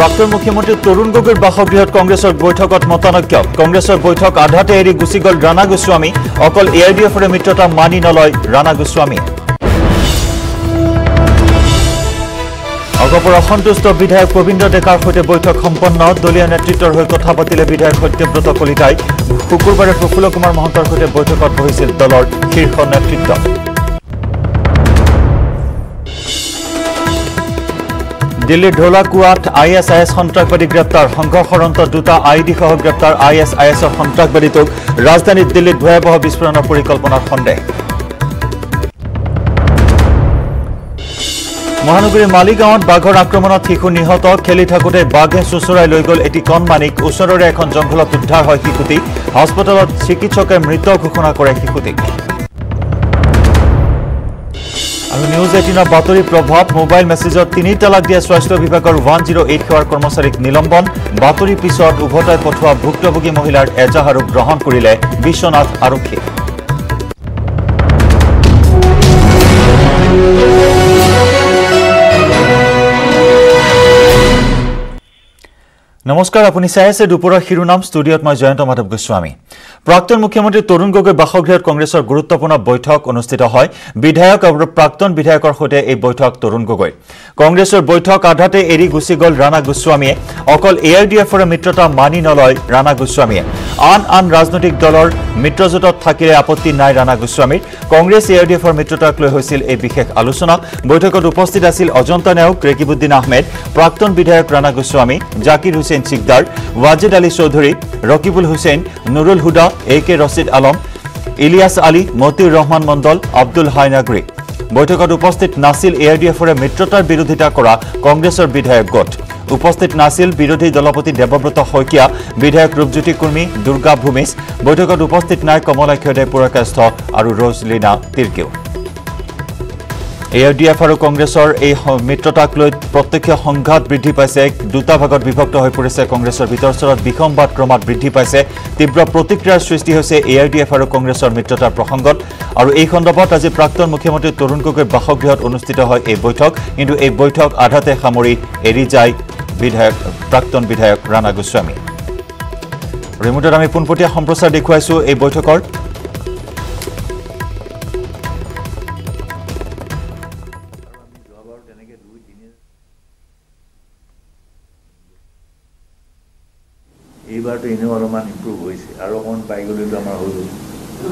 প্ৰাক্তন মুখ্যমন্ত্ৰী তৰুণ গগৈৰ বাসগৃহত কংগ্ৰেছৰ বৈঠকত মতানৈক্য। কংগ্ৰেছৰ বৈঠক আধাতে এৰি গুচি গ'ল ৰাণা গোস্বামী। অকল এ আই ডি এফৰে মিত্ৰতা মানি নলয় ৰাণা গোস্বামীয়ে অগপৰ অসন্তুষ্ট বিধায়ক প্ৰবীন্দ্ৰ ডেকাৰ সৈতে বৈঠক সম্পন্ন। দলীয় নেতৃত্বৰ হৈ কথা পাতিলে বিধায়ক সত্যব্ৰত কলিতাই। শুকুৰবাৰে প্ৰফুল্ল কুমাৰ মহন্তৰ সৈতে বৈঠকত বহিছিল দলৰ শীৰ্ষ নেতৃত্ব। দিল্লীৰ ঢোলাকুৱাত আই এছ আই এছ সন্ত্ৰাসবাদী গ্ৰেপ্তাৰ সংঘৰ্ষৰন্ত দুটা আই ডি সহ গ্ৰেপ্তাৰ আই এছ আই এছৰ সন্ত্ৰাসবাদীটোক ৰাজধানীত দিল্লীত ভয়াৱহ বিস্ফোৰণৰ পৰিকল্পনাৰ সন্দেহ। মহানগৰীৰ মালিগাঁৱত বাঘৰ আক্ৰমণত শিশু নিহত খেলি থাকোঁতে বাঘে চোঁচৰাই লৈ গ'ল এটি কণমানিক ওচৰৰে এখন জংঘলত উদ্ধাৰ হয় শিশুটি। হস্পিটেলত চিকিৎসকে মৃত ঘোষণা কৰে শিশুটিক। আৰু নিউজ এইটিনৰ বাতৰি প্ৰভাৱ মোবাইল মেছেজত তিনি তালাক দিয়া স্বাস্থ্য বিভাগৰ ওৱান জিৰ' এইট সেৱাৰ কৰ্মচাৰীক নিলম্বন। বাতৰিৰ পিছত উভতাই পঠোৱা ভুক্তভোগী মহিলাৰ এজাহাৰো গ্ৰহণ কৰিলে বিশ্বনাথ আৰক্ষীয়ে নমস্কাৰ আপুনি চাই আছে দুপৰৰ শিৰোনাম ষ্টুডিঅ'ত মই জয়ন্ত মাধৱ গোস্বামী। প্ৰাক্তন মুখ্যমন্ত্ৰী তৰুণ গগৈ বাসগৃহত কংগ্ৰেছৰ গুৰুত্বপূৰ্ণ বৈঠক অনুষ্ঠিত হয়। বিধায়ক আৰু প্ৰাক্তন বিধায়কৰ সৈতে এই বৈঠক তৰুণ গগৈ। কংগ্ৰেছৰ বৈঠক আধাতে এৰি গুচি গ'ল ৰাণা গোস্বামীয়ে। অকল এ আই ডি এফৰ মিত্ৰতা মানি নলয় ৰাণা গোস্বামীয়ে। আন আন ৰাজনৈতিক দলৰ মিত্ৰজোঁটত থাকিলে আপত্তি নাই ৰাণা গোস্বামীৰ। কংগ্ৰেছ এ আই ডি এফৰ মিত্ৰতাক লৈ হৈছিল এই বিশেষ আলোচনা। বৈঠকত উপস্থিত আছিল অজন্তা নেওগ ৰেকিবুদ্দিন আহমেদ প্ৰাক্তন বিধায়ক ৰাণা গোস্বামী জাকিৰ হুছেইন চিকদাৰ ৱাজিদ আলী চৌধুৰী ৰকিবুল হুছেইন নুৰুল হুদা এ কে ৰছিদ আলম ইলিয়াছ আলী মতিউৰ ৰহমান মণ্ডল আব্দুল হাই নাগৰিক বৈঠকত উপস্থিত নাছিল এ আই ডি এফৰে মিত্ৰতাৰ বিৰোধিতা কৰা কংগ্ৰেছৰ বিধায়ক গোট। উপস্থিত নাছিল বিৰোধী দলপতি দেৱব্ৰত শইকীয়া বিধায়ক ৰূপজ্যোতি কুৰ্মী দুৰ্গা ভূমিজ বৈঠকত উপস্থিত নাই কমলাক্ষদেৱ পুৰকাষ্ঠ আৰু ৰজলীনা তিৰ্কেও। এ ডি এফ আৰু কংগ্ৰেছৰ এই মিত্ৰতাক লৈ প্ৰত্যক্ষ সংঘাত বৃদ্ধি পাইছে। দুটা ভাগত বিভক্ত হৈ পৰিছে কংগ্ৰেছৰ ভিতৰচৰত বিষমবাদ ক্ৰমাৎ বৃদ্ধি পাইছে। তীব্ৰ প্ৰতিক্ৰিয়াৰ সৃষ্টি হৈছে এ আই ডি এফ আৰু কংগ্ৰেছৰ মিত্ৰতাৰ প্ৰসংগত। আৰু এই সন্দৰ্ভত আজি প্ৰাক্তন মুখ্যমন্ত্ৰী তৰুণ গগৈৰ বাসগৃহত অনুষ্ঠিত হয় এই বৈঠক। কিন্তু এই বৈঠক আধাতে সামৰি এৰি যায় বিধায়ক প্ৰাক্তন বিধায়ক ৰাণা গোস্বামী। ৰিমোটত আমি পোনপটীয়া সম্প্ৰচাৰ দেখুৱাইছোঁ। এই বৈঠকৰ এনেও অলপমান ইম্প্ৰুভ হৈছে। আৰু অকণমান পাই গ'লেতো আমাৰ হৈ গ'ল।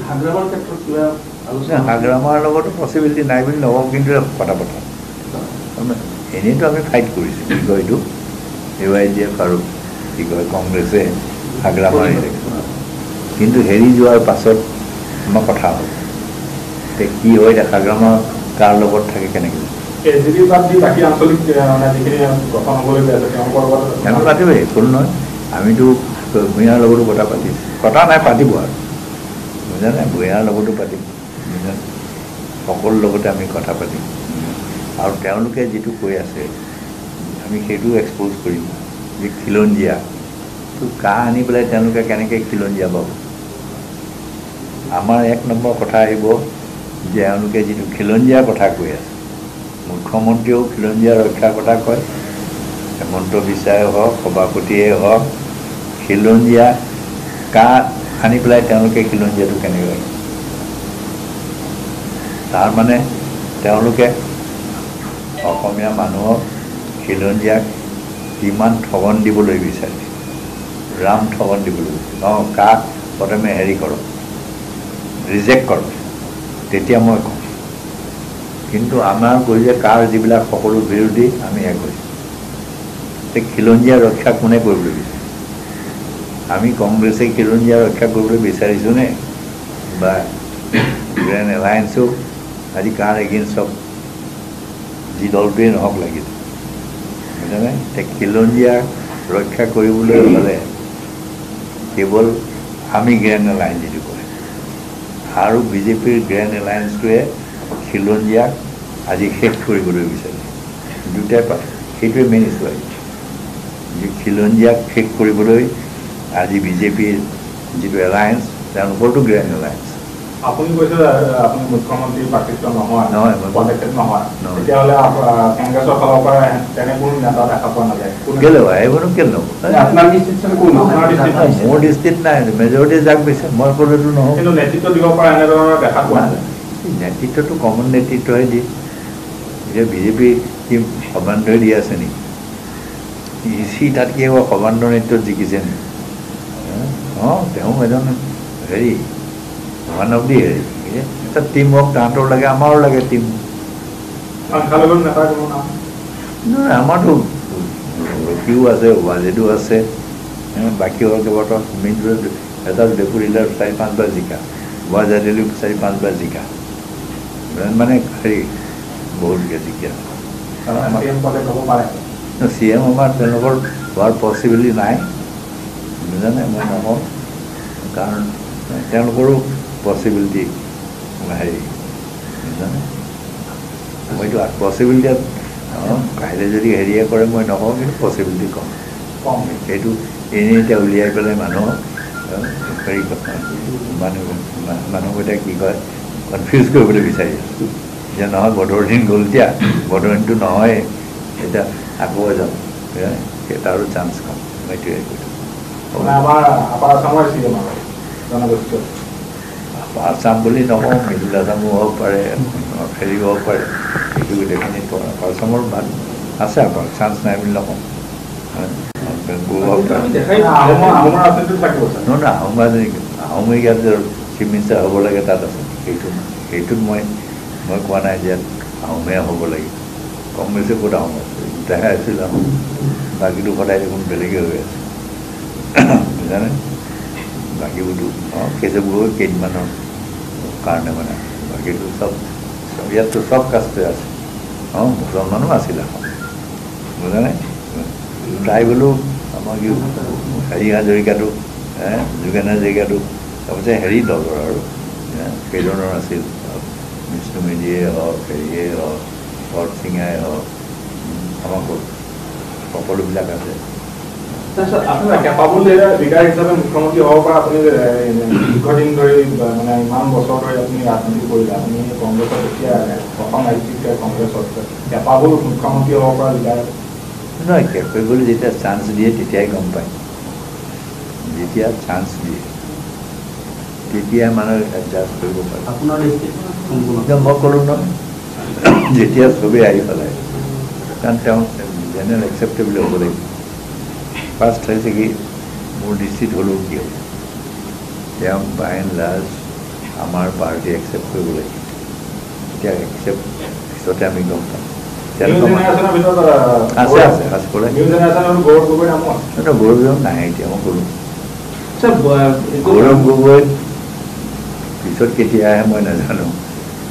হাগ্ৰামাৰ হাগ্ৰামাৰ লগতো পচিবিলিটি নাই বুলি নকওঁ কিন্তু কথা পতা এনেইতো আমি ফাইট কৰিছোঁ কি কয় এইটো? ইউ আই ডি এফ আৰু কি কয় কংগ্ৰেছে হাগ্ৰামাৰ কিন্তু হেৰি যোৱাৰ পাছত আমাৰ কথা হ'ল। এতিয়া কি হয় এতিয়া হাগ্ৰামা কাৰ লগত থাকে কেনেকৈ? এ, আমি পাতিবই একো নহয়। আমিতো ভূঞাৰ লগতো কথা পাতিছোঁ কথা নাই পাতিব আৰু। বুজানে ভূঞাৰ লগতো পাতিম। সকলো লগতে আমি কথা পাতিম। আৰু তেওঁলোকে যিটো কৈ আছে আমি সেইটো এক্সপ'জ কৰিম। যে খিলঞ্জীয়া। তো কাহ আনি পেলাই তেওঁলোকে কেনেকৈ খিলঞ্জীয়া পাব? আমাৰ এক নম্বৰ কথা আহিব যে এওঁলোকে যিটো খিলঞ্জীয়াৰ কথা কৈ আছে মুখ্যমন্ত্ৰীয়েও খিলঞ্জীয়া ৰক্ষাৰ কথা কয়। হেমন্ত বিশ্বাসে হওক সভাপতিয়ে হওক খিলঞ্জীয়া কাঠ আনি পেলাই তেওঁলোকে খিলঞ্জীয়াটো কেনেকৈ? তাৰমানে তেওঁলোকে অসমীয়া মানুহক খিলঞ্জীয়াক কিমান ঠগন দিবলৈ বিচাৰে? ৰাম ঠগন দিবলৈ বিচাৰে। অঁ কাক প্ৰথমে হেৰি কৰক ৰিজেক্ট কৰক তেতিয়া মই কওঁ কিন্তু আমাৰ গৈ যে কাৰ যিবিলাক সকলো বিৰোধী আমি এক হৈছোঁ সেই খিলঞ্জীয়া ৰক্ষা কোনে কৰিবলৈ বিচাৰে? আমি কংগ্ৰেছে খিলঞ্জীয়া ৰক্ষা কৰিবলৈ বিচাৰিছোঁনে বা গ্ৰেণ্ড এলায়েন্সেও আজি কাৰ এগেইনষ্টক যি দলটোৱেই নহওক লাগিল। বুজানে এতিয়া খিলঞ্জীয়া ৰক্ষা কৰিবলৈ হ'লে কেৱল আমি গ্ৰেণ্ড এলায়েন্স যিটো কয় আৰু বিজেপিৰ গ্ৰেণ্ড এলায়েন্সটোৱে খিলঞ্জীয়াক আজি শেষ কৰিবলৈ বিচাৰে দুটাই পাত সেইটোৱে মেইন ইছ্যু আহিছে যে খিলঞ্জীয়াক শেষ কৰিবলৈ আজি বিজেপিৰ যিটো এলায়েন্স তেওঁলোকৰতো গ্ৰেণ্ড এলায়েন্স আপুনি কৈছে আপুনি মুখ্যমন্ত্ৰী প্ৰাৰ্থিত্ব নহয় নহয়, পদক্ষেপ নহয় নহয়। তেতিয়াহ'লে কংগ্ৰেছৰ ফালৰ পৰা তেনে কোনো নেতা দেখা পোৱা নাযায় কোন- কেলৈ বাৰু আহিবনো কেলৈ নহ'ব আপোনাৰ মোৰ দৃষ্টিত নাই মেজৰিটি যাক বিচাৰে মই ক'লেতো নহ'ব কিন্তু নেতৃত্ব দিব পৰা এনেধৰণৰ দেখা পোৱা নাযায় নেতৃত্বটো কমন নেতৃত্বহে দিয়ে এতিয়া বিজেপি কি সৰ্বান্ধই দি আছে নেকি সি তাতকৈ আকৌ সৰ্বান্ধ নেতৃত্বত জিকিছে নেকি অঁ তেওঁ এজন হেৰি ওৱান অফ দি হেৰি এটা টিম ৱৰ্ক তাহাঁতৰ লাগে আমাৰো লাগে টিম আমাৰতো ৰকিও আছে ৱাজেদো আছে বাকী হ'ল কেইবাটাও মিনটো এটা ডেপুটি লিডাৰ চাৰি পাঁচবাৰ জিকা ৱাজেদিলো চাৰি পাঁচবাৰ জিকা মানে হেৰি বহুতকৈ জিকা চি এম আমাৰ তেওঁলোকৰ হোৱাৰ পচিবিলিটি নাই বুজানে মই নকওঁ কাৰণ তেওঁলোকৰো পচিবিলিটি হেৰি বুজানে মইতো পচিবিলিটি কাইলৈ যদি হেৰিয়ে কৰে মই নকওঁ কিন্তু পচিবিলিটি কম। কম সেইটো এনেই এতিয়া উলিয়াই পেলাই মানুহক হেৰি মানুহ মা- মানুহকেইটাই কি কয় কনফিউজ কৰিবলৈ বিচাৰি আছোঁ। যে নহয় বদৰুদ্দিন গ'ল এতিয়া বদৰুদ্দিনটো নহয় এতিয়া আকৌ সেই তাৰো চান্স কম। মই আমাৰ আপাৰ আছামৰ চি এম আৰু জনগোষ্ঠীয় আছাম বুলি নকওঁ মিডিল আছামো হ'ব পাৰে হেৰি হ'ব পাৰে সেইটো গোটেইখিনি আছামৰ ভাল আছে আকৌ চান্স নাই বুলি নকওঁ নহয় নহয় আহোম আহোম ইয়াত যে চিফ মিনিষ্টাৰ হ'ব লাগে তাত আছে সেইটো সেইটোত মই মই কোৱা নাই যে আহোমে হ'ব লাগে কম বেছি ক'ত আহোম আছে আছিল আহোম বাকীটো সদায় দেখোন বেলেগে হৈ আছে বুজানে বাকীবোৰতো অঁ কেইচবোৰ কেইদিনমানৰ কাৰণে মানে বাকীটো চব চব ইয়াততো চব কাষ্টে আছে অঁ মুছলমানো আছিল আহোম বুজানে ট্ৰাইবেলো আমাৰ কি হেৰি হাজৰিকাটো হে যোগেন হাজৰিকাটো তাৰপিছত হেৰি দলৰ আৰু হে, কেইজনৰ আছিল বিষ্ণু মেধিয়ে হওক হেৰিয়ে হওক শৰৎ সিঙাই হওক উম, আমাৰ ক'ত সকলোবিলাক আছে তাৰপিছত আপোনাৰ আপোনাৰ কেপাবল লিডাৰ হিচাপে মুখ্যমন্ত্ৰী হ'ব পৰা আপুনি যে, এ, দীৰ্ঘদিন ধৰি বা মানে ইমান বছৰ ধৰি আপুনি ৰাজনীতি কৰিলে আপুনি কংগ্ৰেছত এতিয়া প্ৰথম ৰাজ্যিক কংগ্ৰেছত কেপাবল মুখ্যমন্ত্ৰী হ'ব পৰা লিডাৰ নহয় কেপেবল যেতিয়া চান্স দিয়ে তেতিয়াই গম পায়। যেতিয়া চান্স দিয়ে তেতিয়া মানুহে এডজাষ্ট কৰিব পাৰে। আপোনাৰ মই ক'লোঁ নহয় যেতিয়া চবেই আহি পেলাই কাৰণ তেওঁ জেনেৰেল একচেপ্টেবল হ'ব লাগিব। ফাৰ্ষ্ট হৈছে কি মোৰ দৃষ্টিত হ'লেও কি হ'ব তেওঁ বাই এণ্ড লাৰ্জ আমাৰ পাৰ্টি একচেপ্ট কৰিব লাগিব এতিয়া একচেপ্ট পিছতে আমি গম পাম আছে আছে আছে গৌৰৱ গগৈ নাহে এতিয়া মই ক'লোঁ গৌৰৱ গগৈ পিছত কেতিয়া আহে মই নাজানো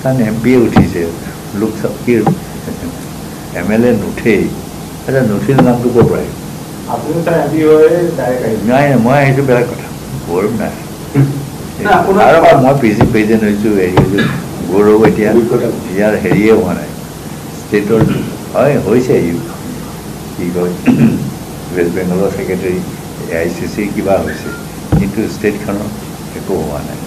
কাৰণ এম পিয়ে উঠিছে লোকসভাৰ এম এল এ নুঠেই আচ্ছা নুঠিল নামটো ক'ৰ পৰা আহিল? নাই নাই, মই আহিছোঁ বেলেগ কথা। গৌৰৱ নাই। আৰু মই পি চি প্ৰেচিডেণ্ট হৈছোঁ হেৰি হৈছোঁ গৌৰৱ এতিয়া ইয়াৰ হেৰিয়ে হোৱা নাই। ষ্টেটৰ হয় হৈছে কি কয় ৱেষ্ট বেংগলৰ secretary A I C C কিবা হৈছে। কিন্তু ষ্টেটখনৰ একো হোৱা নাই।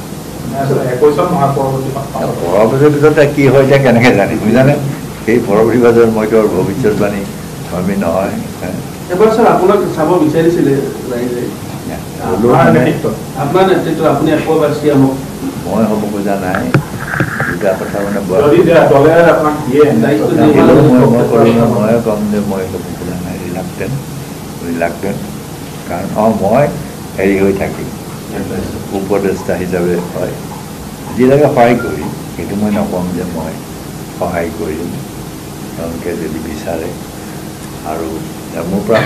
পৰৱৰ্তী পাছত। পৰৱৰ্তীৰ পিছত কি হয় এতিয়া কেনেকৈ জানিম বুজানে সেই পৰৱৰ্তী বাজৰ মইতো আৰু ভৱিষ্যতবাণী ধৰ্মী নহয়? এবাৰ ছাৰ আপোনাক চাব বিচাৰিছিলে ৰাইজে আপোনাৰ নেতৃত্বত নেতৃত্বত আপুনি একবাৰ চিএমক মই হ'ব খোজা নাই। দুটা কথা মানে বৰ যদি দে- দলে আপোনাক দিয়ে দায়িত্ব দায়িত্ব দিয়ে। থাকিলেও মই মই ক'লো নহয়, ময়ে ক'ম যে মই ল'ব খোজা নাই ৰিলাক্টেণ্ট ৰিলাক্টেণ্ট কাৰণ অঁ মই হেৰি হৈ থাকিম। উপদেষ্টা হিচাপে হয়। যিবিলাকে সহায় কৰিম সেইটো মই নক'ম যে মই সহায় কৰিম। তেওঁলোকে যদি বিচাৰে। আৰু মোৰ পৰা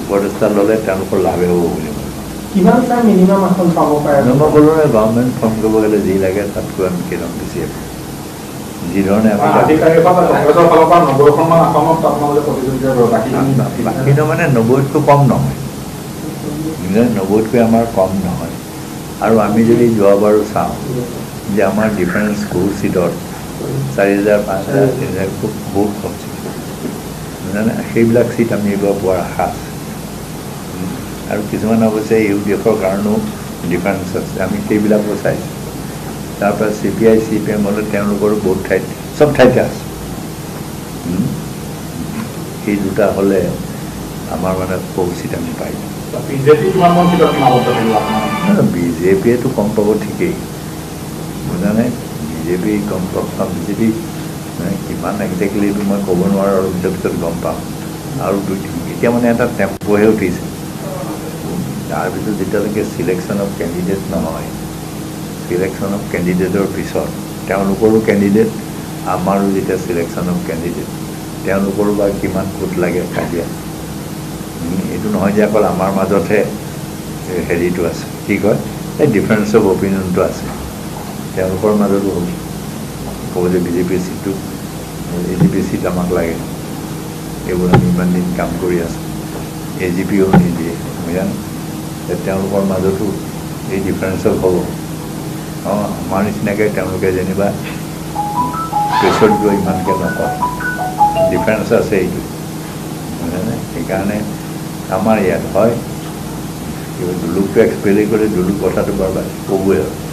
উপদেষ্টা ল'লে তেওঁলোকৰ লাভে হ'ব বুলি মই ক'লো গভৰ্ণমেণ্ট ফৰ্ম কৰিব গ'লে যি লাগে তাতকৈ আমি কেইজন বেছি আছে যিধৰণে বাকীটো মানে নব্বৈতকৈ কম নহয়? নব্বৈতকৈ আমাৰ কম নহয়। আৰু আমি যদি যোৱাবাৰো চাওঁ যে আমাৰ ডিফাৰেঞ্চ বহু চিটত চাৰি হাজাৰ পাঁচ হাজাৰ তিনি হাজাৰ খুব বহুত কম চিট বুজিলেনে সেইবিলাক চিট আমি আশা আছে উম, আৰু কিছুমান অৱশ্যে ইউ ডি এফৰ কাৰণেও ডিফাৰেঞ্চ আছে। আমি সেইবিলাকো চাইছোঁ তাৰপৰা C P I C P M হ'লে তেওঁলোকৰো বহুত ঠাইত চব ঠাইতে আছে? সেই দুটা হ'লে আমাৰ মানে উপস্থিত আমি পাই যাম। বিজেপি কিমান মান চিটত সীমাবদ্ধ থাকিব আপোনাৰ? বিজেপিয়েতো কম পাব ঠিকেই। বুজানে? বিজেপি গম পাম বিজেপি মানে কিমান একজেক্টলি এইটো মই ক'ব নোৱাৰোঁ আৰু পিছত পিছত গম পাম। আৰু দুই এতিয়া মানে এটা টেম্প'হে উঠিছে। তাৰপিছত যেতিয়ালৈকে চিলেকশ্যন অফ কেণ্ডিডেট নহয় চিলেকশ্যন অফ কেণ্ডিডেটৰ পিছত তেওঁলোকৰো কেণ্ডিডেট আমাৰো যেতিয়া চিলেকশ্যন অফ কেণ্ডিডেট তেওঁলোকৰো বা কিমান ক'ত লাগে কাজিয়া। এইটো নহয় যে অকল আমাৰ মাজতহে হেৰিটো আছে। কি কয়? এই ডিফাৰেঞ্চ অফ অপিনিয়নটো আছে। তেওঁলোকৰ মাজতো হ'ব ক'ব যে বিজেপিৰ চিটটো এ জি পি চিট আমাক লাগে এইবোৰ আমি ইমান দিন কাম কৰি আছোঁ এ জি পিও নিদিয়ে বুজানে যে তেওঁলোকৰ মাজতো এই ডিফাৰেঞ্চত হ'ব অঁ আমাৰ নিচিনাকৈ তেওঁলোকে যেনিবা প্ৰেছত গৈ ইমানকৈ নকয় ডিফাৰেঞ্চ আছে এইটো বুজানে সেইকাৰণে আমাৰ ইয়াত হয় কিবা দুলুকটো এক্সপেৰি কৰি দুলুক কথাটো বাৰ ক'বই আৰু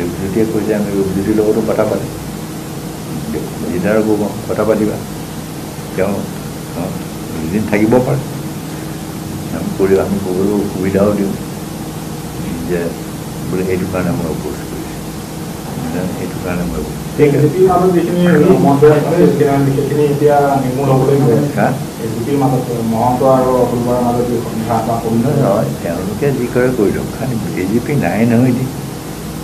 দেৱজ্যোতিয়ে কৈছে আমি ৰূপজ্যোতিৰ লগতো কথা পাতিম। জিদাৰো ক'ব কথা পাতিবা। তেওঁ দুদিন থাকিব পাৰে। আমি কৰি আমি ক'বলৈ সুবিধাও দিওঁ। যে বোলে সেইটো কাৰণে মই অপোজ কৰিছোঁ? সেইটো কাৰণে মই তেওঁলোকে যি কৰে কৰি দিয়ক খালি বি জে পি নাই নহয় এতিয়া।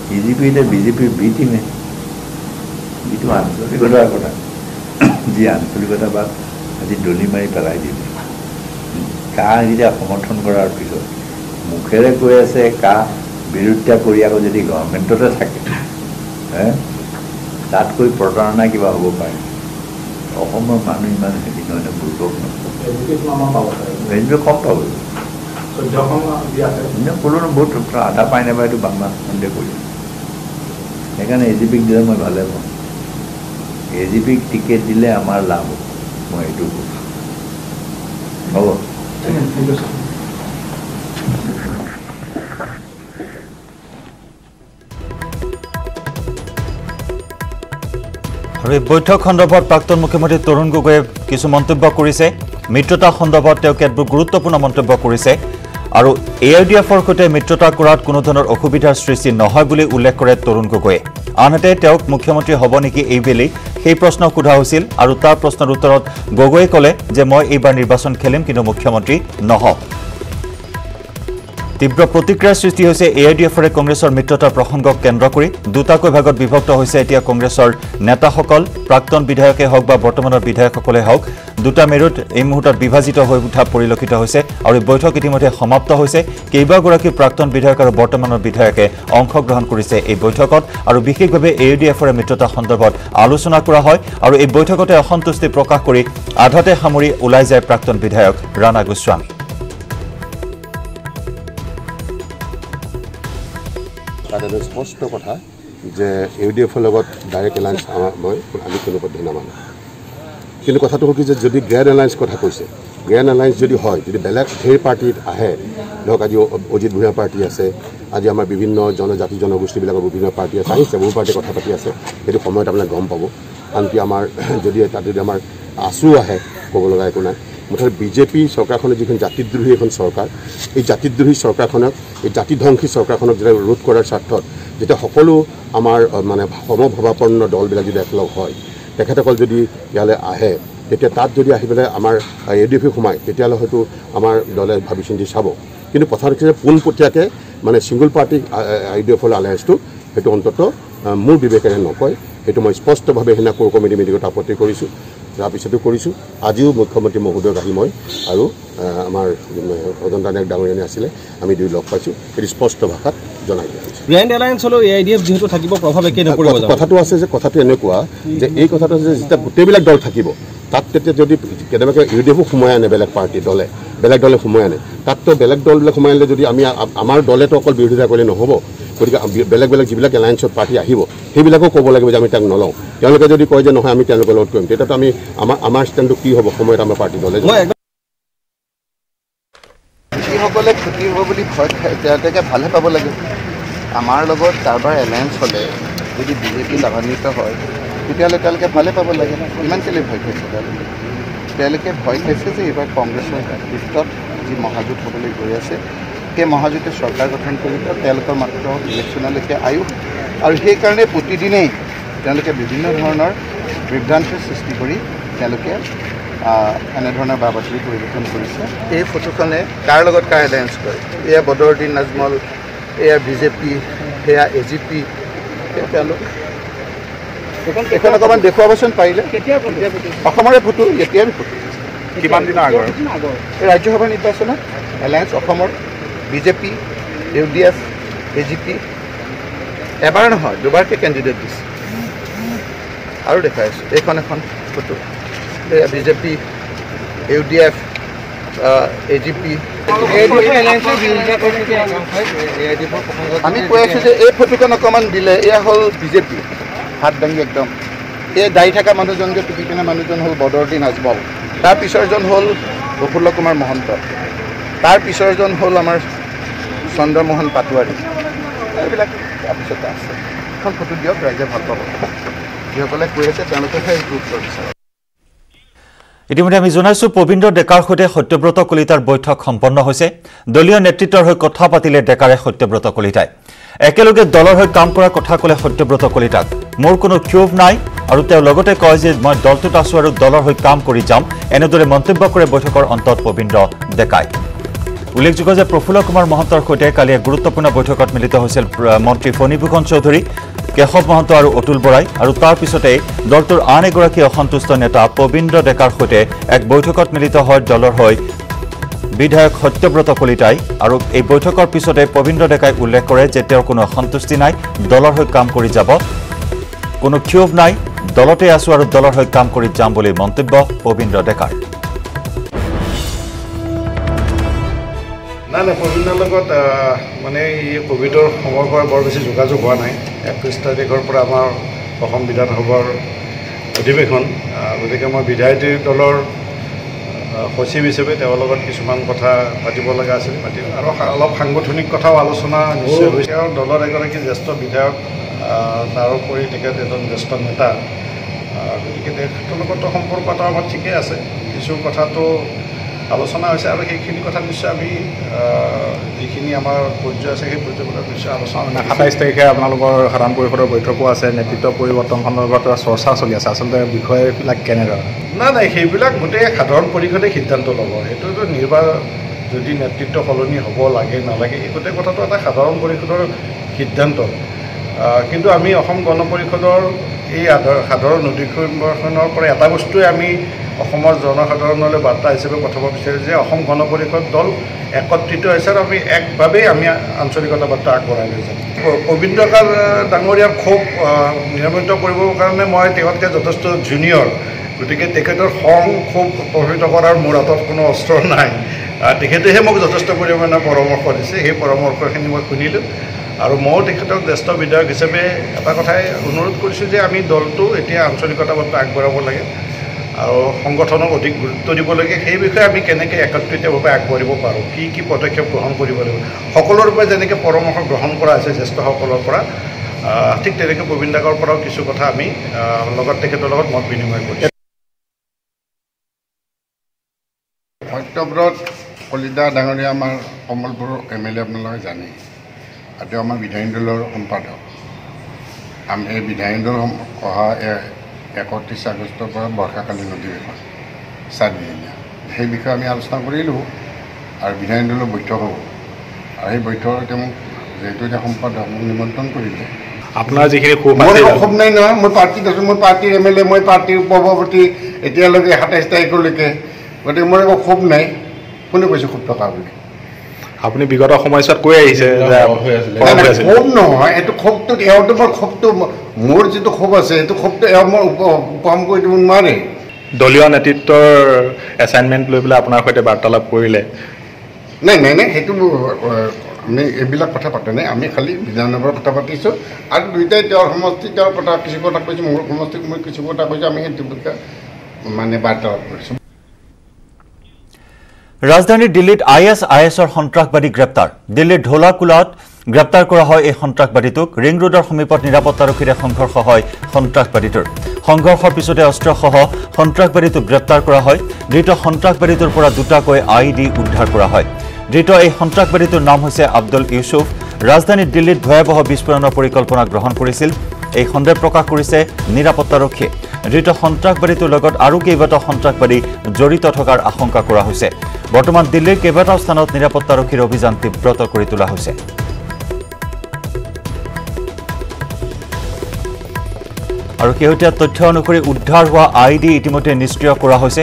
বি জে পি এতিয়া বিজেপিৰ বি টিমে যিটো আঞ্চলিকতাৰ কথা যি আঞ্চলিকতা বা আজি দলি মাৰি পেলাই দিলে কা যেতিয়া সমৰ্থন কৰাৰ পিছত মুখেৰে কৈ আছে কা বিৰোধিতা কৰি আকৌ যদি গভৰ্ণমেণ্টতে থাকে হে তাতকৈ প্ৰতাৰণা কিবা হ'ব পাৰে অসমৰ মানুহ ইমান হেৰি নহয় নে বুৰ্বক নহয় কম পাব ক'লো ন বহুত আধা পাই নাপায় এইটো বাংলা সন্দেহ সেইকাৰণে এ জি পিক দিলে মই ভালে পাওঁ। এ জি পিক টিকেট দিলে আমাৰ লাভ হ'ব। মই এইটো কৈছোঁ হ'ব। ঠিক আছে আৰু এই বৈঠক সন্দৰ্ভত প্ৰাক্তন মুখ্যমন্ত্ৰী তৰুণ গগৈয়ে কিছু মন্তব্য কৰিছে। মিত্ৰতা সন্দৰ্ভত তেওঁ কেতবোৰ গুৰুত্বপূৰ্ণ মন্তব্য কৰিছে। আৰু এ আই ডি এফৰ সৈতে মিত্ৰতা কৰাত কোনো ধৰণৰ অসুবিধাৰ সৃষ্টি নহয় বুলি উল্লেখ কৰে তৰুণ গগৈয়ে। আনহাতে তেওঁক মুখ্যমন্ত্ৰী হ'ব নেকি এইবেলি সেই প্ৰশ্ন সোধা হৈছিল আৰু তাৰ প্ৰশ্নৰ উত্তৰত গগৈয়ে ক'লে যে মই এইবাৰ নিৰ্বাচন খেলিম কিন্তু মুখ্যমন্ত্ৰী নহওঁ তীব্ৰ প্ৰতিক্ৰিয়াৰ সৃষ্টি হৈছে এ আই ডি এফৰে কংগ্ৰেছৰ মিত্ৰতাৰ প্ৰসংগক কেন্দ্ৰ কৰি। দুটাকৈ ভাগত বিভক্ত হৈছে এতিয়া কংগ্ৰেছৰ নেতাসকল প্ৰাক্তন বিধায়কে হওক বা বৰ্তমানৰ বিধায়কসকলে হওক। দুটা মেৰুত এই মুহূৰ্তত বিভাজিত হৈ উঠা পৰিলক্ষিত হৈছে আৰু এই বৈঠক ইতিমধ্যে সমাপ্ত হৈছে। কেইবাগৰাকী প্ৰাক্তন বিধায়ক আৰু বৰ্তমানৰ বিধায়কে অংশগ্ৰহণ কৰিছে এই বৈঠকত আৰু বিশেষভাৱে এ আই ডি এফৰে মিত্ৰতা সন্দৰ্ভত আলোচনা কৰা হয় আৰু এই বৈঠকতে অসন্তুষ্টি প্ৰকাশ কৰি আধাতে সামৰি ওলাই যায় প্ৰাক্তন বিধায়ক ৰাণা গোস্বামী। তাত স্পষ্ট কথা যে ইউ ডি এফৰ লগত ডাইৰেক্ট এলায়েন্স আমাৰ মই আমি কোনো পধ্যে নামানো। কিন্তু কথাটো হ'ল কি যে যদি গ্ৰেণ্ড এলায়েন্স কথা কৈছে গ্ৰেণ্ড এলায়েন্স যদি হয় যদি বেলেগ ধেৰ পাৰ্টিত আহে ধৰক আজি অজিত ভূঞা পাৰ্টি আছে আজি আমাৰ বিভিন্ন জনজাতি জনগোষ্ঠীবিলাকৰ বিভিন্ন পাৰ্টি আছে আহিছে বহু পাৰ্টিয়ে কথা পাতি আছে সেইটো সময়ত আপোনালোকে গম পাব। আনকি আমাৰ যদি তাত যদি আমাৰ আছু আহে ক'ব লগা একো নাই। মুঠতে বিজেপি চৰকাৰখনে যিখন জাতিদ্ৰোহী এখন চৰকাৰ এই জাতিদ্ৰোহী চৰকাৰখনক এই জাতিধ্বংসী চৰকাৰখনক যেতিয়া ৰোধ কৰাৰ স্বাৰ্থত যেতিয়া সকলো আমাৰ মানে সমভাৱাপন্ন দলবিলাক যদি একলগ হয় তেখেতসকল যদি ইয়ালৈ আহে তেতিয়া তাত যদি আহি পেলাই আমাৰ এ ডি এফি সোমায় তেতিয়াহ'লে হয়তো আমাৰ দলে ভাবি চিন্তি চাব। কিন্তু কথাটো হৈছে পোনপটীয়াকৈ মানে ছিংগল পাৰ্টি আই ডি এফৰ এলায়েন্সটো সেইটো অন্ততঃ মোৰ বিবেকেৰে নকয় সেইটো মই স্পষ্টভাৱে সেইদিনা কোৰ কমিটি মিটিঙত আপত্তি কৰিছোঁ। তাৰপিছতো কৰিছোঁ। আজিও মুখ্যমন্ত্ৰী মহোদয়ক আহি মই আৰু আমাৰ অজন্তা নায়ক ডাঙৰীয়ানী আছিলে আমি দুই লগ পাইছোঁ। সেইটো স্পষ্ট ভাষাত জনাই দিয়া হৈছে। গ্ৰেণ্ড এলায়েন্স হ'লেও এ আই ডি এফ যিহেতু থাকিব প্ৰভাৱ একেই নপৰিব জানো? কথাটো আছে যে কথাটো এনেকুৱা যে এই কথাটো আছে যে যেতিয়া গোটেইবিলাক দল থাকিব তাত তেতিয়া যদি কেনেবাকৈ ইউ ডি এফো সোমাই আনে বেলেগ পাৰ্টি দলে বেলেগ দলে সোমাই আনে তাততো বেলেগ দলবিলাক সোমাই আনিলে যদি আমি আমাৰ দলেতো অকল বিৰোধিতা কৰিলে নহ'ব গতিকে বেলেগ বেলেগ যিবিলাক এলায়েন্সত পাৰ্টি আহিব সেইবিলাকো ক'ব লাগিব যে আমি তাক নলওঁ। তেওঁলোকে যদি কয় যে নহয় আমি তেওঁলোকৰ লগত কৰিম তেতিয়াতো আমি আমাৰ আমাৰ ষ্টেণ্ডটো কি হ'ব সময়ত আমাৰ পাৰ্টি দলে যিসকলে ক্ষতি হ'ব বুলি ভয় খায় তেওঁলোকে ভালহে পাব লাগে। আমাৰ লগত কাৰোবাৰ এলায়েন্স হ'লে যদি বিজেপি লাভান্বিত হয় তেতিয়াহ'লে তেওঁলোকে ভালে পাব লাগে ইমান কেলৈ ভয় খাইছে তেওঁলোকে? তেওঁলোকে ভয় খাইছে যে এইবাৰ কংগ্ৰেছৰ নেতৃত্বত যি মহাজোঁট হ'বলৈ গৈ আছে সেই মহাজোঁটে চৰকাৰ গঠন কৰিব তেওঁলোকৰ মাত্ৰ ইলেকশ্যনলৈকে আয়ুস আৰু সেইকাৰণে প্ৰতিদিনেই তেওঁলোকে বিভিন্ন ধৰণৰ বিভ্ৰান্তিৰ সৃষ্টি কৰি তেওঁলোকে এনেধৰণৰ বা বাতৰি পৰিৱেশন কৰিছে। এই ফটোখনে কাৰ লগত কাৰ এলায়েন্স কৰে? এয়া বদৰুদ্দিন নাজমল এয়া বিজেপি সেয়া এ জি পি তেওঁলোক। এইখন অকণমান দেখুৱাবচোন পাৰিলে। অসমৰে ফটো এতিয়াৰ ফটো কিমান দিনৰ আগৰ? এই ৰাজ্যসভা নিৰ্বাচনত এলায়েন্স অসমৰ BJP U D F A G P এবাৰ নহয় দুবাৰকৈ কেণ্ডিডেট দিছে। আৰু দেখাই আছোঁ এইখন এখন photo. BJP U D F A G P. আমি কৈ আছোঁ যে এই ফটোখন অকণমান দিলে এয়া হ'ল বিজেপি। হাত দাঙি একদম। এই দাড়ি থকা মানুহজন যে টুপি পিন্ধা মানুহজন হ'ল বদৰুদ্দিন আজমল। তাৰ পিছৰজন হ'ল প্ৰফুল্ল কুমাৰ মহন্ত। তাৰ পিছৰজন হ'ল আমাৰ চন্দ্ৰমোহন পাটোৱাৰী। এইবিলাক তাৰপিছতে আছে। এখন ফটো দিয়ক ৰাইজে ভাল পাব। যিসকলে কৈ আছে তেওঁলোকেহে উত্তৰ বিচাৰে। ইতিমধ্যে আমি জনাইছো পবীন্দ্ৰ ডেকাৰ সৈতে সত্যব্ৰত কলিতাৰ বৈঠক সম্পন্ন হৈছে। দলীয় নেতৃত্বৰ হৈ কথা পাতিলে ডেকাৰে সত্যব্ৰত কলিতাই। একেলগে দলৰ হৈ কাম কৰাৰ কথা ক'লে সত্যব্ৰত কলিতাক। মোৰ কোনো ক্ষোভ নাই আৰু তেওঁ লগতে কয় যে মই দলটোত আছো আৰু দলৰ হৈ কাম কৰি যাম। এনেদৰে মন্তব্য কৰে বৈঠকৰ অন্তত পবীন্দ্ৰ ডেকাই। উল্লেখযোগ্য যে প্ৰফুল্ল কুমাৰ মহন্তৰ সৈতে কালি এক গুৰুত্বপূৰ্ণ বৈঠকত মিলিত হৈছিল মন্ত্ৰী ফণীভূষণ চৌধুৰী কেশৱ মহন্ত আৰু অতুল বৰাই আৰু তাৰ পিছতেই দলটোৰ আন এগৰাকী অসন্তুষ্ট নেতা পবীন্দ্ৰ ডেকাৰ সৈতে এক বৈঠকত মিলিত হয় দলৰ হৈ বিধায়ক সত্যব্ৰত কলিতাই আৰু এই বৈঠকৰ পিছতে পবীন্দ্ৰ ডেকাই উল্লেখ কৰে যে তেওঁৰ কোনো অসন্তুষ্টি নাই দলৰ হৈ কাম কৰি যাব কোনো ক্ষোভ নাই দলতে আছো আৰু দলৰ হৈ কাম কৰি যাম বুলি মন্তব্য পবীন্দ্ৰ ডেকাৰ। নাই নাই প্ৰবীণৰ লগত মানে এই ক'ভিডৰ সময়ৰ পৰা বৰ বেছি যোগাযোগ হোৱা নাই। একত্ৰিছ তাৰিখৰ পৰা আমাৰ অসম বিধানসভাৰ অধিৱেশন গতিকে মই বিধায়িনী দলৰ সচিব হিচাপে তেওঁৰ লগত কিছুমান কথা পাতিব লগা আছিল। পাতিম আৰু অলপ সাংগঠনিক কথাও আলোচনা নিশ্চয় হৈছে। তেওঁৰ দলৰ এগৰাকী জ্যেষ্ঠ বিধায়ক তাৰোপৰি তেখেত এজন জ্যেষ্ঠ নেতা। গতিকে তেখেতৰ লগতো সম্পৰ্ক এটা আমাৰ ঠিকেই আছে। কিছু কথাটো আলোচনা হৈছে আৰু সেইখিনি কথা নিশ্চয় আমি যিখিনি আমাৰ পৰ্যায় আছে সেই পৰ্যায়বিলাক নিশ্চয় আলোচনা সাতাইছ তাৰিখে আপোনালোকৰ সাধাৰণ পৰিষদৰ বৈঠকো আছে নেতৃত্ব পৰিৱৰ্তন সন্দৰ্ভত চৰ্চা চলি আছে। আচলতে বিষয়বিলাক কেনেদৰে? নাই নাই সেইবিলাক গোটেই সাধাৰণ পৰিষদে সিদ্ধান্ত ল'ব। সেইটোতো নিৰ্বাচন যদি নেতৃত্ব সলনি হ'ব লাগে নালাগে এই গোটেই কথাটো এটা সাধাৰণ পৰিষদৰ সিদ্ধান্ত। কিন্তু আমি অসম গণ পৰিষদৰ এই সাধাৰণ অধিৱেশনৰ পৰা এটা বস্তুৱে আমি অসমৰ জনসাধাৰণলৈ বাৰ্তা হিচাপে পঠাব বিচাৰোঁ যে অসম গণ পৰিষদ দল একত্ৰিত হৈছে আৰু আমি একভাৱেই আমি আঞ্চলিকতা বাৰ্তা আগবঢ়াই লৈ যাম পবিন্দ্ৰকাল ডাঙৰীয়াৰ ক্ষোভ নিৰামিত কৰিবৰ কাৰণে মই তেওঁতকৈ যথেষ্ট জুনিয়ৰ গতিকে তেখেতৰ খং খুব প্ৰভাৱিত কৰাৰ মোৰ হাতত কোনো অস্ত্ৰ নাই। তেখেতেহে মোক যথেষ্ট পৰিমাণে পৰামৰ্শ দিছে সেই পৰামৰ্শখিনি মই শুনিলোঁ। আৰু ময়ো তেখেতক জ্যেষ্ঠ বিধায়ক হিচাপে এটা কথাই অনুৰোধ কৰিছোঁ যে আমি দলটো এতিয়া আঞ্চলিকতাবদ্ধ আগবঢ়াব লাগে। আৰু সংগঠনক অধিক গুৰুত্ব দিব লাগে সেই বিষয়ে আমি কেনেকৈ একত্ৰিতভাৱে আগবাঢ়িব পাৰোঁ কি কি পদক্ষেপ গ্ৰহণ কৰিব লাগিব সকলোৰে পৰা যেনেকৈ পৰামৰ্শ গ্ৰহণ কৰা হৈছে জ্যেষ্ঠসকলৰ পৰা ঠিক তেনেকৈ প্ৰবীণ ডাকৰ পৰাও কিছু কথা আমি লগত তেখেতৰ লগত মত বিনিময় কৰিছোঁ। সত্যব্ৰত কলিতা ডাঙৰীয়া আমাৰ কমলপুৰৰ এম এল এ আপোনালোকে জানে আৰু তেওঁ আমাৰ বিধায়িনী দলৰ সম্পাদক। আমি এই বিধায়িনী দল অহা একত্ৰিছ আগষ্টৰ পৰা বৰ্ষাকালীন অধিৱেশন চাৰিদিনীয়া সেই বিষয়ে আমি আলোচনা কৰিলোঁ আৰু বিধায়িনী দলৰ বৈঠক হ'ব। আৰু সেই বৈঠকতে মোক যিহেতু এতিয়া সম্পাদক মোক নিমন্ত্ৰণ কৰিলে। আপোনাৰ যিখিনি অসুখ নাই নহয় মই পাৰ্টীত আছোঁ মই পাৰ্টীৰ এম এল এ মই পাৰ্টীৰ সভাপতি এতিয়ালৈকে সাতাইছ তাৰিখলৈকে। গতিকে মোৰ একো ক্ষোভ নাই। কোনে কৈছে ক্ষোভ থকা বুলি? আপুনি বিগত সময়ছোৱাত কৈ আহিছে কম। ক্ষোভ নহয় এইটো ক্ষোভটো এওঁটো মোৰ ক্ষোভটো মোৰ যিটো ক্ষোভ আছে সেইটো ক্ষোভটো এওঁ উপ- উপশম কৰি দিব নোৱাৰে। দলীয় নেতৃত্বৰ এছাইনমেণ্ট লৈ পেলাই আপোনাৰ সৈতে বাৰ্তালাপ কৰিলে। নাই নাই নাই সেইটো আমি এইবিলাক কথা পতা নাই আমি খালি বিধানসভাৰ কথা পাতিছোঁ। আৰু দুয়োটাই তেওঁৰ সমষ্টি তেওঁৰ কথা কিছু কথা কৈছোঁ মোৰ সমষ্টিক মই কিছু কথা কৈছোঁ আমি সেইটো মানে বাৰ্তালাপ কৰিছোঁ। ৰাজধানী দিল্লীত আই এছ আই এছৰ সন্ত্ৰাসবাদী গ্ৰেপ্তাৰ। দিল্লীৰ ঢোলাকুলাত গ্ৰেপ্তাৰ কৰা হয় এই সন্ত্ৰাসবাদীটোক। ৰিং ৰোডৰ সমীপত নিৰাপত্তাৰক্ষীৰে সংঘৰ্ষ হয় সন্ত্ৰাসবাদীটোৰ। সংঘৰ্ষৰ পিছতে অস্ত্ৰসহ সন্ত্ৰাসবাদীটোক গ্ৰেপ্তাৰ কৰা হয়। ধৃত পৰা দুটাকৈ আই ডি উদ্ধাৰ কৰা হয়। ধৃত এই সন্ত্ৰাসবাদীটোৰ নাম হৈছে আব্দুল ইউছুফ। ৰাজধানী দিল্লীত ভয়াৱহ বিস্ফোৰণৰ পৰিকল্পনা গ্ৰহণ কৰিছিল। এই সন্দেহ প্ৰকাশ কৰিছে নিৰাপত্তাৰক্ষীয়ে ধৃত সন্ত্ৰাসবাদীটোৰ লগত আৰু কেইবাটাও সন্ত্ৰাসবাদী জড়িত থকাৰ আশংকা কৰা হৈছে। বৰ্তমান দিল্লীৰ কেইবাটাও স্থানত নিৰাপত্তাৰক্ষীৰ অভিযান তীব্ৰতৰ কৰি তোলা হৈছে। আৰু শেহতীয়া তথ্য অনুসৰি উদ্ধাৰ হোৱা আই ডি ইতিমধ্যে নিষ্ক্ৰিয় কৰা হৈছে।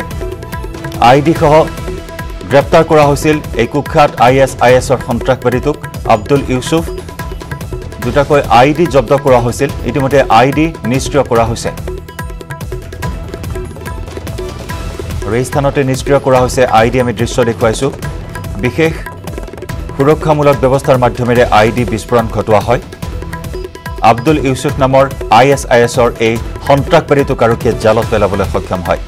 আই ডিসহ গ্ৰেপ্তাৰ কৰা হৈছিল এই কুখ্যাত আই এছ আই এছৰ সন্ত্ৰাসবাদীটোক আব্দুল ইউছুফ। দুটাকৈ আই ডি জব্দ কৰা হৈছিল। ইতিমধ্যে আই ডি নিষ্ক্ৰিয় কৰা হৈছে। এই স্থানতে নিষ্ক্ৰিয় কৰা হৈছে আই ডি আমি দৃশ্য দেখুৱাইছোঁ। বিশেষ সুৰক্ষামূলক ব্যৱস্থাৰ মাধ্যমেৰে আই ডি বিস্ফোৰণ ঘটোৱা হয়। আব্দুল ইউছুফ নামৰ আই এছ আই এছৰ এই সন্ত্ৰাসবাদীটোক আৰক্ষীয়ে জালত পেলাবলৈ সক্ষম হয়।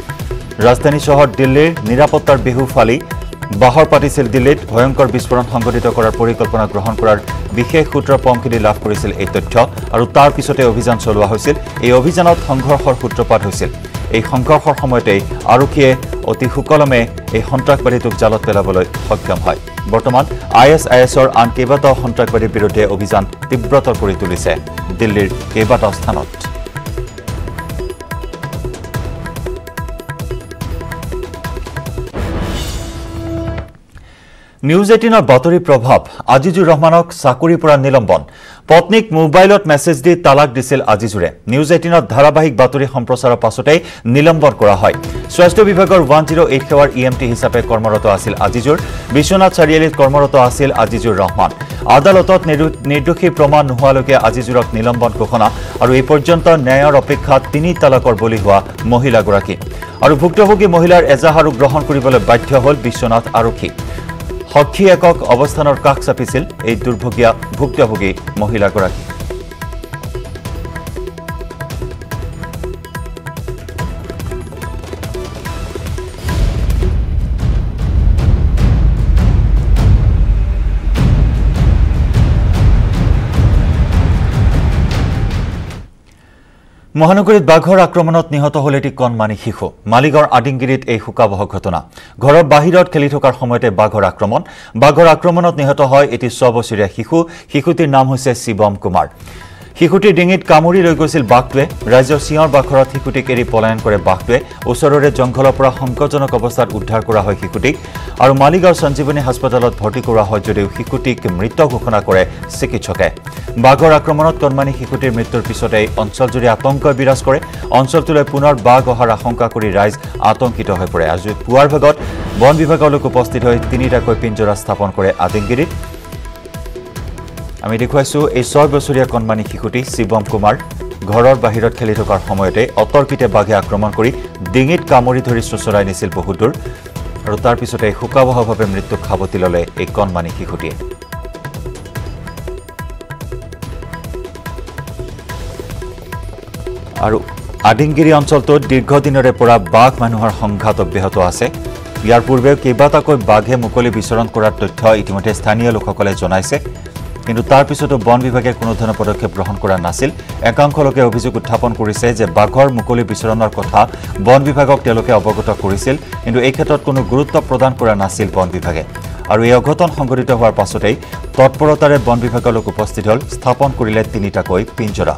ৰাজধানী চহৰ দিল্লীৰ নিৰাপত্তাৰ বিহু ফালি বাহৰ পাতিছিল দিল্লীত ভয়ংকৰ বিস্ফোৰণ সংঘটিত কৰাৰ পৰিকল্পনা গ্ৰহণ কৰাৰ বিশেষ সূত্ৰৰ পংখিদি লাভ কৰিছিল এই তথ্য আৰু তাৰ পিছতে অভিযান চলোৱা হৈছিল। এই অভিযানত সংঘৰ্ষৰ সূত্ৰপাত হৈছিল। এই সংঘৰ্ষৰ সময়তেই আৰক্ষীয়ে অতি সুকলমে এই সন্ত্ৰাসবাদীটোক জালত পেলাবলৈ সক্ষম হয়। বৰ্তমান আই এছ আই এছৰ আন কেইবাটাও সন্ত্ৰাসবাদীৰ বিৰুদ্ধে অভিযান তীব্ৰতৰ কৰি তুলিছে। দিল্লীৰ কেইবাটাও স্থানত। নিউজ এইটিনৰ বাতৰি প্ৰভাৱ আজিজুৰ ৰহমানক চাকৰিৰ পৰা নিলম্বন। পত্নীক মোবাইলত মেছেজ দি তালাক দিছিল আজিজুৰে। নিউজ এইটিনত ধাৰাবাহিক বাতৰি সম্প্ৰচাৰৰ পাছতেই নিলম্বন কৰা হয়। স্বাস্থ্য বিভাগৰ ওৱান জিৰ' এইট সেৱাৰ ই এম টি হিচাপে কৰ্মৰত আছিল আজিজুৰ। বিশ্বনাথ চাৰিআলিত কৰ্মৰত আছিল আজিজুৰ ৰহমান। আদালতত নিৰ্দোষী প্ৰমাণ নোহোৱালৈকে আজিজুৰক নিলম্বন ঘোষণা আৰু এই পৰ্যন্ত ন্যায়ৰ অপেক্ষাত তিনি তালাকৰ বলি হোৱা মহিলাগৰাকী। আৰু ভুক্তভোগী মহিলাৰ এজাহাৰো গ্ৰহণ কৰিবলৈ বাধ্য হ'ল বিশ্বনাথ আৰক্ষী। সখী একক অৱস্থানৰ কাষ চাপিছিল এই দুৰ্ভগীয়া ভুক্তভোগী মহিলাগৰাকী। মহানগৰীত বাঘৰ আক্ৰমণত নিহত হ'ল এটি কণমানি শিশু। মালিগাঁৱৰ আদিংগিৰিত এই শোকাবহ ঘটনা। ঘৰৰ বাহিৰত খেলি থকাৰ সময়তে বাঘৰ আক্ৰমণ। বাঘৰ আক্ৰমণত নিহত হয় এটি ছবছৰীয়া শিশু। শিশুটিৰ নাম হৈছে শিৱম কুমাৰ। শিশুটিৰ ডিঙিত কামুৰি লৈ গৈছিল বাঘটোৱে। ৰাজ্যৰ চিঞৰ বাখৰত শিশুটিক এৰি পলায়ন কৰে বাঘটোৱে। ওচৰৰে জংঘলৰ পৰা সংকটজনক অৱস্থাত উদ্ধাৰ কৰা হয় শিশুটিক। আৰু মালিগাঁৱৰ সঞ্জীৱনী হাস্পতালত ভৰ্তি কৰোৱা হয় যদিও শিশুটিক মৃত ঘোষণা কৰে চিকিৎসকে। বাঘৰ আক্ৰমণত কণমানি শিশুটিৰ মৃত্যুৰ পিছতেই অঞ্চলজুৰি আতংকই বিৰাজ কৰে। অঞ্চলটোলৈ পুনৰ বাঘ অহাৰ আশংকা কৰি ৰাইজ আতংকিত হৈ পৰে। আজি পুৱাৰ ভাগত বন বিভাগৰ লোক উপস্থিত হৈ তিনিটাকৈ পিঞ্জৰা স্থাপন কৰে আদিংগিৰিত আমি দেখুৱাইছোঁ এই ছয় বছৰীয়া কণমানি শিশুটি শিৱম কুমাৰ ঘৰৰ বাহিৰত খেলি থকাৰ সময়তে অতৰ্কিতে বাঘে আক্ৰমণ কৰি ডিঙিত কামুৰি ধৰি চোচৰাই নিছিল বহুত দূৰ আৰু তাৰ পিছতে শোকাবহভাৱে মৃত্যুক সাৱটি ল'লে এই কণমানি শিশুটিয়ে। আৰু আদিংগিৰি অঞ্চলটোত দীৰ্ঘদিনৰে পৰা বাঘ মানুহৰ সংঘাত অব্যাহত আছে। ইয়াৰ পূৰ্বেও কেইবাটাকৈ বাঘে মুকলি বিচৰণ কৰাৰ তথ্য ইতিমধ্যে স্থানীয় লোকসকলে জনাইছে। কিন্তু তাৰ পিছতো বন বিভাগে কোনো ধৰণৰ পদক্ষেপ গ্ৰহণ কৰা নাছিল। একাংশ লোকে অভিযোগ উত্থাপন কৰিছে যে বাঘৰ মুকলি বিচৰণৰ কথা বন বিভাগক তেওঁলোকে অৱগত কৰিছিল কিন্তু এই ক্ষেত্ৰত কোনো গুৰুত্ব প্ৰদান কৰা নাছিল বন বিভাগে। আৰু এই অঘটন সংঘটিত হোৱাৰ পাছতেই তৎপৰতাৰে বন বিভাগৰ লোক উপস্থিত হ'ল স্থাপন কৰিলে তিনিটাকৈ পিঞ্জৰা।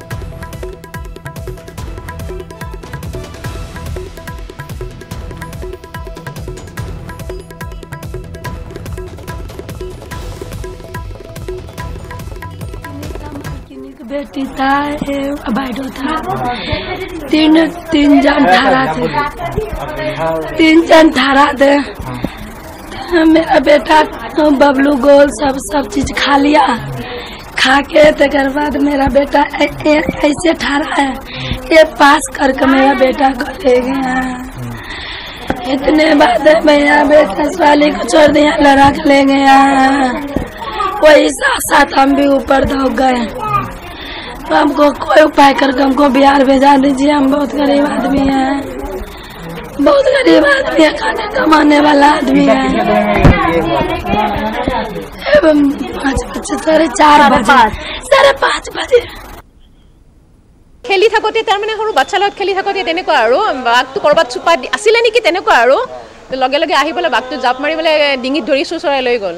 तीन तीन जन थारा थे। तीन जन थारा थे मेरा बेटा बबलू गोल सब सब चीज़ खा लिया। खा के तकर बाद मेरा बेटा ऐसे ठहरा है। ये पास करके मेरा बेटा को ले गया। इतने बाद मेरा बेटा स्वाली को छोड़ दिया लड़ा ले गया। वही साथ हम भी ऊपर दौड़ गए। तो हमको कोई उपाय करके हमको बिहार भेजा दीजिए हम बहुत गरीब आदमी हैं बहुत गरीब आदमी है खाने कमाने वाला आदमी है एवं पाँच साढ़े चार बजे साढ़े पाँच बजे খেলি থাকোঁতে তাৰমানে সৰু বাচ্ছাৰ লগত খেলি থাকোঁতে তেনেকুৱা আৰু বাঘটো ক'ৰবাত চুপা দি- আছিলে নেকি তেনেকুৱা আৰু লগে লগে আহি পেলাই বাঘটো জাপ মাৰি পেলাই ডিঙিত ধৰি চুচৰাই লৈ গ'ল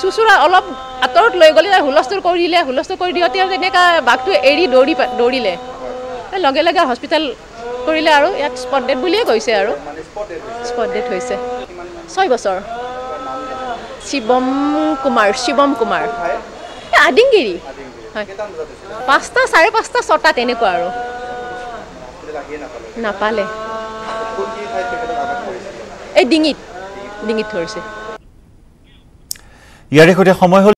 চুচুৰা অলপ আঁতৰত লৈ গ'লে হুলস্থুল কৰি দিলে হুলস্থুল কৰি দিওঁতে আৰু তেনেকুৱা বাঘটো এৰি দৌৰি দৌৰিলে। লগে লগে হস্পিটেল কৰিলে আৰু ইয়াত স্পট ডেড বুলিয়ে কৈছে আৰু। স্পট ডেড হৈছে। ছয় বছৰ। শিৱম কুমাৰ শিৱম কুমাৰ। এই আদিংগিৰি। হয়। পাঁচটা চাৰে পাঁচটা ছটা তেনেকুৱা আৰু। নাপালে। এই ডিঙিত ডিঙিত ধৰিছে। ইয়াৰে সৈতে সময় হ'ল।